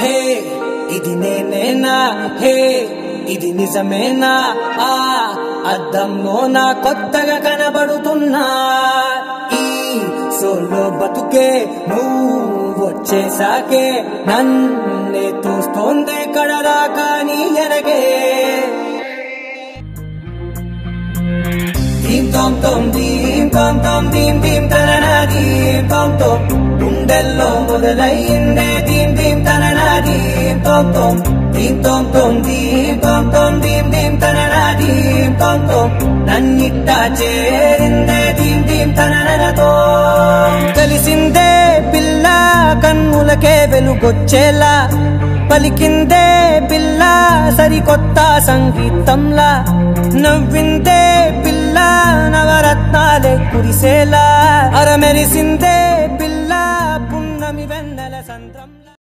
హే ఇది నేనేనా? హే ఇది నిజమేనా? ఆ అద్దంలో నా కొత్తగా కనబడుతున్నా. ఈ సోలో బతుకే నువ్వు వచ్చేసాకే నన్నే తోస్తోందే కడరా కానీ ఎరగే. దీం తోం తోం దీం తోం తోం దీం దీం తనన దీం తోం తోం. గుండెల్లో మొదలయ్యిందే దీం తోం తోం దీం తోం తోం దీం తోం తోం దీం దీం తనన దీం తోం తోం నన్నిట్ట చేరిందే దీం దీం తననతో తెలిసిందే పిల్ల కన్నులకే వెలుగొచ్చేలా పలికిందే పిల్ల సరికొత్త సంగీతంలా నవ్విందే పిల్ల నవరత్నాలే కురిసేలా అరమెరిసిందే పిల్ల పున్నమి వెన్నెల సంద్రంలా